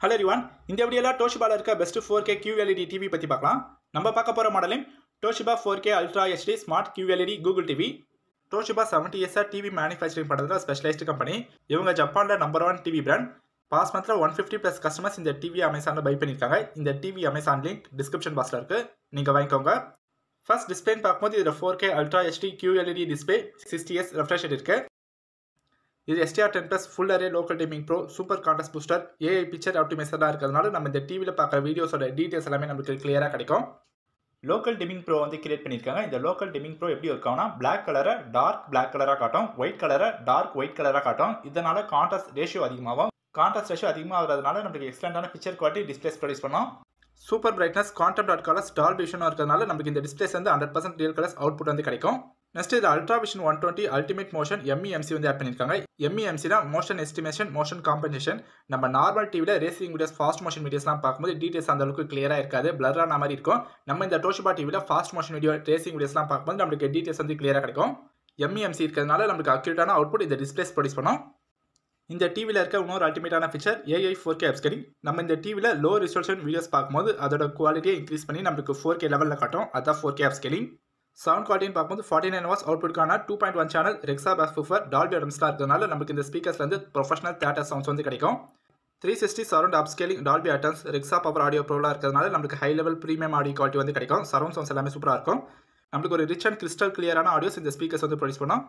Hello ரிவான் இந்த வீடியோவில் டோஷிபாவில் இருக்க best four K QLED TV பற்றி பார்க்கலாம். நம்ம பார்க்க போகிற மாடலையும் Toshiba four K ultra HD smart QLED Google TV Toshiba seventy இயர்ஸாக டிவி மேனுஃபேக்சரிங் பண்ணுறதுல ஸ்பெஷலைஸ்டு கம்பெனி இவங்க ஜப்பானில் number one TV brand past மந்த்தில் ஒன் ஃபிஃப்டி ப்ளஸ் கஸ்டமர்ஸ் இந்த டிவி அமேசானில் பை பண்ணியிருக்காங்க. இந்த டிவி அமேசான் லிங்க் டிஸ்கிரிப்ஷன் பாக்ஸில் இருக்குது நீங்கள் வாங்கிக்கோங்க. ஃபர்ஸ்ட் டிஸ்பிளேன்னு பார்க்கும்போது இதில் four K ultra HD QLED display sixty years refresh இருக்குது இது HDR ten plus full array local dimming pro super contrast booster AI picture ஆப்டிமைசராக இருக்கிறதுனால நம்ம இந்த டிவியில் பார்க்குற வீடியோஸோட டீட்டெயில்ஸ் எல்லாமே நமக்கு கிளியராக கிடைக்கும். லோக்கல் டிமிங் ப்ரோ வந்து கிரியேட் பண்ணியிருக்காங்க. இந்த லோக்கல் டிமிங் ப்ரோ எப்படி இருக்கும்னா பிளாக் கலரை டார்க் பிளாக் கலராக காட்டும் ஒயிட் கலரை டார்க் ஒயிட் கலராக காட்டும். இதனால் கான்ட்ராஸ்ட் ரேஷியோ அதிகமாகும். கான்ட்ராஸ்ட் ரேஷியோ அதிகமாகிறதுனால நமக்கு எக்ஸலண்டான பிக்சர் குவாலிட்டி டிஸ்பிளேஸ் ப்ரொடியூஸ் பண்ணோம். Super brightness quantum dot colours Dolby விஷனும் இருக்கிறதுனால நமக்கு இந்த டிஸ்பிளேஸ் வந்து hundred percent real colours output வந்து கிடைக்கும். நெக்ஸ்ட் இது ultra vision one twenty ultimate motion MEMC வந்து ஆட் பண்ணியிருக்காங்க. எம்இஎம்சினா மோஷன் எஸ்டிமேஷன் மோஷன் காம்பன்சேஷன் நம்ம நார்மல் டிவியில் ரேசிங் வீடியோஸ் ஃபாஸ்ட் மோஷன் வீடியோஸ்லாம் பார்க்கும்போது டீடைல்ஸ் அந்த அளவுக்கு கிளியராக இருக்காது. பிளரான மாதிரி இருக்கும். நம்ம இந்த டோஷிபா டிவியில் ஃபாஸ்ட் மோஷன் வீடியோ ரேசிங் வீடியோஸ்லாம் பார்க்கும்போது நம்மளுக்கு டீட்டெயில்ஸ் வந்து கிளியராக கிடைக்கும். எம்இஎம்சி இருக்கிறதுனால நமக்கு அக்யூரேட்டான அவுட்புட் இந்த டிஸ்பிளேஸ் ப்ரொடியூஸ் பண்ணும். இந்த டிவியில் இருக்க இன்னொரு அல்டிமேட்டான feature AI four K upscaling நம்ம இந்த டிவியில் லோ ரிசல்யூஷன் வீடியோஸ் பார்க்கும்போது அதோட குவாலிட்டியை இன்க்ரீஸ் பண்ணி நம்மளுக்கு ஃபோர் கே லெவலில் காட்டும். அதான் ஃபோர் கே அப்ஸ்கேலிங் சவுண்ட் குவாலிட்டின்னு பார்க்கும்போது forty nine watts அவுட்புட்கான two point one channel Regza bass woofer Dolby அடம்ஸ்லாம் இருக்கிறதுனால நமக்கு இந்த ஸ்பீக்கர்ஸ்லேருந்து ப்ரொஃபஷனல் தேட்டர் சவுண்ட்ஸ் வந்து கிடைக்கும். Three sixty surround upscaling Dolby Atmos Regza power audio ப்ரோலாக இருக்கிறதுனால நமக்கு high level premium audio quality வந்து கிடைக்கும். சரௌண்ட் சவுண்ட்ஸ் எல்லாமே சூப்பராக இருக்கும். நமக்கு ஒரு ரிச் அண்ட் கிறிஸ்டல் கிளியரான ஆடியோஸ் இந்த ஸ்பீக்கர்ஸ் வந்து ப்ரொடியூஸ் பண்ணோம்.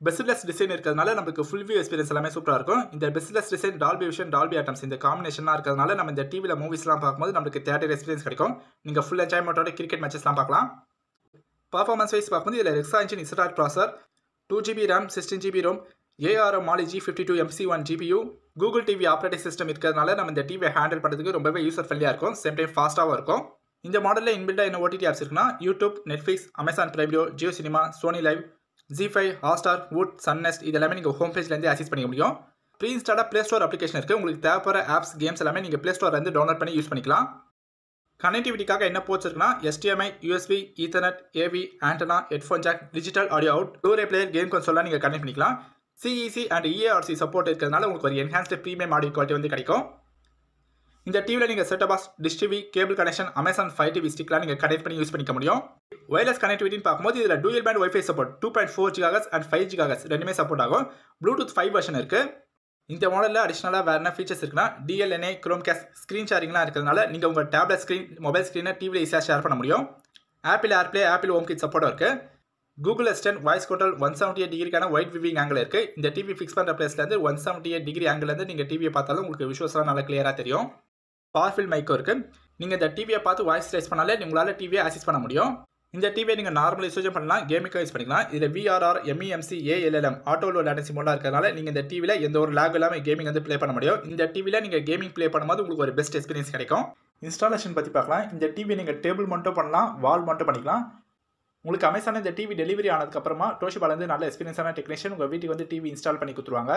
பெஸ்ட்லெஸ் டிசைன் இருக்கிறதுனால நமக்கு ஃபுல் வியூ எக்ஸ்பீரியன்ஸ் எல்லாமே சூப்பராக இருக்கும். இந்த bezelless design Dolby Vision Dolby Atmos இந்த காம்பினேஷனாக இருக்கிறதுனால நம்ம இந்த டிவியில் மூவிஸ்லாம் பார்க்கும்போது நமக்கு தேட்டர் எக்ஸ்பீரியன்ஸ் கிடைக்கும். நீங்கள் ஃபுல் என்ஜாய்மெண்ட்டோட கிரிக்கெட் மேட்சஸ்லாம் பார்க்கலாம். பர்ஃபார்மன்ஸ் வைஸ் பார்க்கும்போது இதில் Regza engine ZR processor two GB RAM sixteen GB ROM ARM Mali G fifty two MC one GPU Google TV operating system இருக்கிறதுனால நம்ம இந்த டிவியை ஹேண்டில் பண்ணுறதுக்கு ரொம்பவே யூசர் ஃப்ரெண்ட்லியாக இருக்கும் சேம் டைம் ஃபாஸ்ட்டாகவும் இருக்கும். இந்த மாடலில் இன்பில்டாக என்ன ஓடிடி ஆப்ஸ் இருக்குன்னா YouTube Netflix Amazon Prime Video Jio Cinema Sony LIV Zee five Hotstar Voot Sun NXT இது எல்லாமே நீங்கள் ஹோம் பேஜ்லேருந்து ஆக்சஸ் பண்ணிக்க முடியும். ப்ரீ இன்ஸ்டாலாக ப்ளே ஸ்டோர் அப்ளிகேஷன் இருக்குது உங்களுக்கு தேவைப்படுற ஆப்ஸ் கேம்ஸ் எல்லாமே நீங்கள் ப்ளே ஸ்டோர்லேருந்து டவுன்லோட் பண்ணி யூஸ் பண்ணிக்கலாம். கனெக்டிவிட்டிக்காக என்ன போர்ட்ஸ் இருக்குன்னா HDMI USB Ethernet AV antenna headphone jack digital audio out Blu ray player game கன்சோலாம் நீங்கள் கனெக்ட் பண்ணிக்கலாம். சிஇசி அண்ட் இஏஆர்சி சப்போர்ட் இருக்கிறதுனால உங்களுக்கு ஒரு என்ஹான்ஸ்டு ப்ரீமியம் ஆடியோ குவாலிட்டி வந்து கிடைக்கும். இந்த டிவியில் நீங்கள் set box dish TV cable connection Amazon Fire TV ஸ்டிக்லாம் நீங்கள் கனெக்ட் பண்ணி யூஸ் பண்ணிக்க முடியும். ஒயர்லெஸ் கனெக்டிவிட்டின்னு பார்க்கும்போது இதில் dual band wifi support two point four gigahertz and five gigahertz ரெண்டுமே சப்போர்ட் ஆகும். ப்ளூடூத் ஃபைவ் வெர்ஷன் இருக்குது இந்த மாடலில் அடிஷ்னலாக வேறு என்ன ஃபீச்சர்ஸ் இருக்குன்னா டிஎல்என்ஏ க்ரோம் கேஸ் ஸ்க்ரீன் ஷேரிங்லாம் இருக்கிறதுனால நீங்கள் உங்கள் டேப்லெட் ஸ்க்ரீன் மொபைல் ஸ்க்ரீனை டிவியில் ஈஸியாக ஷேர் பண்ண முடியும். Apple AirPlay Apple HomeKit support இருக்குது Google Assistant voice control one seventy eight டிகிரிக்கான wide viewing angle இருக்குது இந்த டிவி ஃபிக்ஸ் பண்ணுற பிளேஸ்லேருந்து ஒன் செவன்ட்டி எயிட் டிகிரி ஆங்கிலேருந்து நீங்கள் டிவியை பார்த்தாலும் உங்களுக்கு விஷுவல்ஸ்லாம் நல்லா கிளியராக தெரியும். பவர்ஃபுல் மைக்கும் இருக்குது நீங்கள் இந்த டிவியை பார்த்து வாய்ஸ் ரைஸ் பண்ணாலே உங்களால் டிவியை ஆக்சஸ் பண்ண முடியும். இந்த டிவியை நீங்கள் நார்மல் யூஸ் பண்ணலாம் கேமிக்காக யூஸ் பண்ணிக்கலாம். இதில் VRR MEMC ALLM auto low latency மோடாக இருக்கிறதுனால நீங்கள் இந்த டிவியில் எந்த ஒரு லேக் இல்லாமல் கேமிங் வந்து ப்ளே பண்ண முடியும். இந்த டிவியில் நீங்கள் கேமிங் ப்ளே பண்ணும்போது உங்களுக்கு ஒரு பெஸ்ட் எக்ஸ்பீரியன்ஸ் கிடைக்கும். இன்ஸ்டாலேஷன் பற்றி பார்க்கலாம். இந்த டிவி நீங்கள் டேபிள் மட்டும் பண்ணலாம் வால் மட்டும் பண்ணிக்கலாம். உங்களுக்கு அமேசான இந்த டிவி டெலிவரி ஆனதுக்கப்புறமா டோஷிபாலேருந்து நல்ல எக்ஸ்பீரியன்ஸான டெக்னீஷியன் உங்கள் வீட்டுக்கு வந்து டிவி இன்ஸ்டால் பண்ணி கொடுத்துருவாங்க.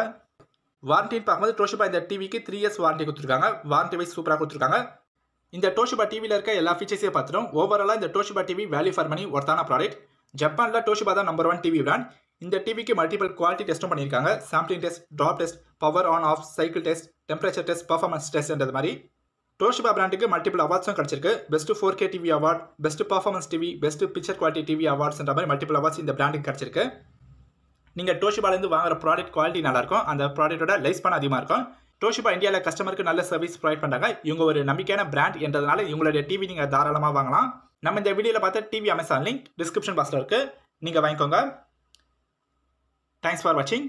வாரண்டின்னு பார்க்கும்போது டோஷிபா இந்த டிவிக்கு த்ரீ இயர்ஸ் வாரண்டி கொடுத்துருக்காங்க. வாரண்டி வைஸ் சூப்பராக கொடுத்துருக்காங்க. இந்த டோஷிபா டிவியில் இருக்க எல்லா ஃபீச்சர்ஸையும் பார்த்துடும் ஓவராலாக இந்த Toshiba TV value for money ஒர்த்தான ப்ராடக்ட் ஜப்பானில் டோஷிபா தான் நம்பர் ஒன் டிவி பிராண்ட் இந்த டிவிக்கு மல்டிபிள் குவாலிட்டி டெஸ்ட்டும் பண்ணியிருக்காங்க. Sampling test drop test power on off cycle test temperature test performance டெஸ்ட்ன்றது மாதிரி. டோஷிபா பிராண்டுக்கு மல்டிபிள் அவார்ட்ஸும் கிடச்சிருக்கு. Best four K TV award best performance TV best picture quality TV அவார்ட்ஸ்ன்ற மாதிரி multiple awards இந்த பிராண்டுக்கு கிடச்சிருக்கு. நீங்கள் டோஷிபாலேருந்து வாங்குற ப்ராடக்ட் குவாலிட்டி நல்லாயிருக்கும் அந்த ப்ராடக்ட்டோட லைஸ் பண்ண அதிகமாக இருக்கும். டோஷிபா இந்தியாவில் கஸ்டமருக்கு நல்ல சர்வீஸ் ப்ரொவைட் பண்ணுறாங்க இவங்க ஒரு நம்பிக்கையான பிராண்ட் என்றதுனால இவங்களுடைய டிவி நீங்கள் தாராளமாக வாங்கலாம். நம்ம இந்த வீடியோவில் பார்த்த டிவி அமேசான் லிங்க் டிஸ்கிரிப்ஷன் பாக்ஸில் இருக்குது நீங்கள் வாங்கிக்கோங்க. தேங்க்ஸ் ஃபார் வாட்சிங்